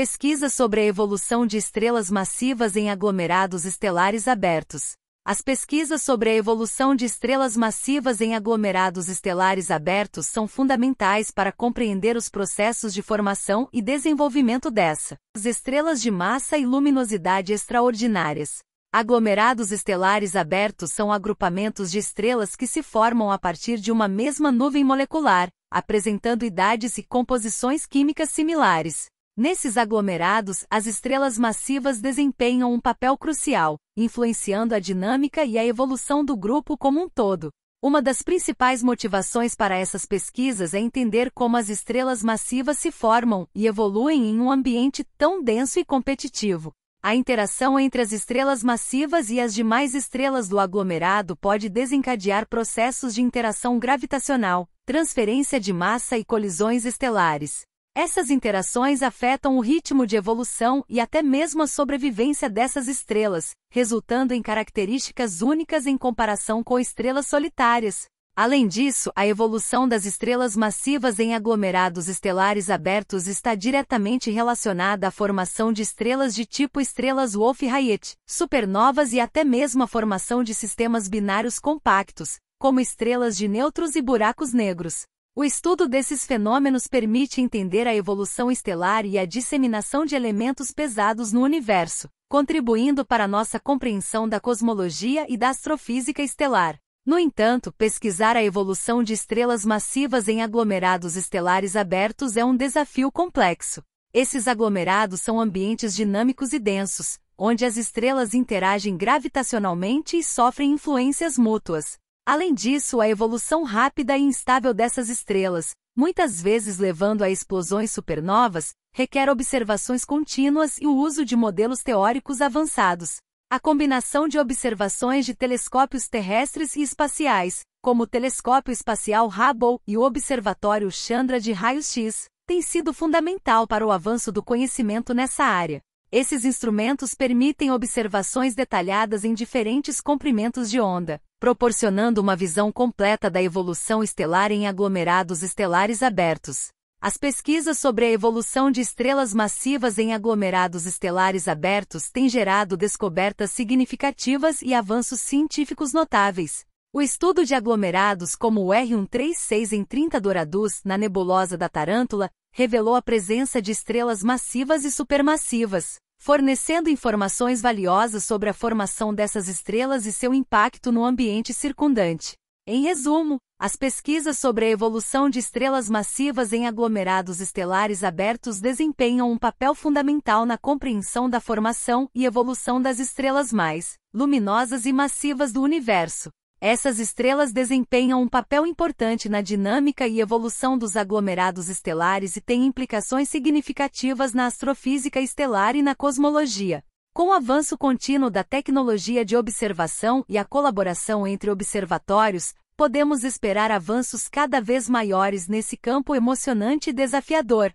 Pesquisa sobre a evolução de estrelas massivas em aglomerados estelares abertos. As pesquisas sobre a evolução de estrelas massivas em aglomerados estelares abertos são fundamentais para compreender os processos de formação e desenvolvimento dessas estrelas de massa e luminosidade extraordinárias. Aglomerados estelares abertos são agrupamentos de estrelas que se formam a partir de uma mesma nuvem molecular, apresentando idades e composições químicas similares. Nesses aglomerados, as estrelas massivas desempenham um papel crucial, influenciando a dinâmica e a evolução do grupo como um todo. Uma das principais motivações para essas pesquisas é entender como as estrelas massivas se formam e evoluem em um ambiente tão denso e competitivo. A interação entre as estrelas massivas e as demais estrelas do aglomerado pode desencadear processos de interação gravitacional, transferência de massa e colisões estelares. Essas interações afetam o ritmo de evolução e até mesmo a sobrevivência dessas estrelas, resultando em características únicas em comparação com estrelas solitárias. Além disso, a evolução das estrelas massivas em aglomerados estelares abertos está diretamente relacionada à formação de estrelas de tipo estrelas Wolf-Rayet, supernovas e até mesmo a formação de sistemas binários compactos, como estrelas de nêutrons e buracos negros. O estudo desses fenômenos permite entender a evolução estelar e a disseminação de elementos pesados no universo, contribuindo para nossa compreensão da cosmologia e da astrofísica estelar. No entanto, pesquisar a evolução de estrelas massivas em aglomerados estelares abertos é um desafio complexo. Esses aglomerados são ambientes dinâmicos e densos, onde as estrelas interagem gravitacionalmente e sofrem influências mútuas, Além disso, a evolução rápida e instável dessas estrelas, muitas vezes levando a explosões supernovas, requer observações contínuas e o uso de modelos teóricos avançados. A combinação de observações de telescópios terrestres e espaciais, como o Telescópio Espacial Hubble e o Observatório Chandra de Raios-X, tem sido fundamental para o avanço do conhecimento nessa área. Esses instrumentos permitem observações detalhadas em diferentes comprimentos de onda, proporcionando uma visão completa da evolução estelar em aglomerados estelares abertos. As pesquisas sobre a evolução de estrelas massivas em aglomerados estelares abertos têm gerado descobertas significativas e avanços científicos notáveis. O estudo de aglomerados como o R136 em 30 Doradus na nebulosa da Tarântula revelou a presença de estrelas massivas e supermassivas, fornecendo informações valiosas sobre a formação dessas estrelas e seu impacto no ambiente circundante. Em resumo, as pesquisas sobre a evolução de estrelas massivas em aglomerados estelares abertos desempenham um papel fundamental na compreensão da formação e evolução das estrelas mais luminosas e massivas do universo. Essas estrelas desempenham um papel importante na dinâmica e evolução dos aglomerados estelares e têm implicações significativas na astrofísica estelar e na cosmologia. Com o avanço contínuo da tecnologia de observação e a colaboração entre observatórios, podemos esperar avanços cada vez maiores nesse campo emocionante e desafiador.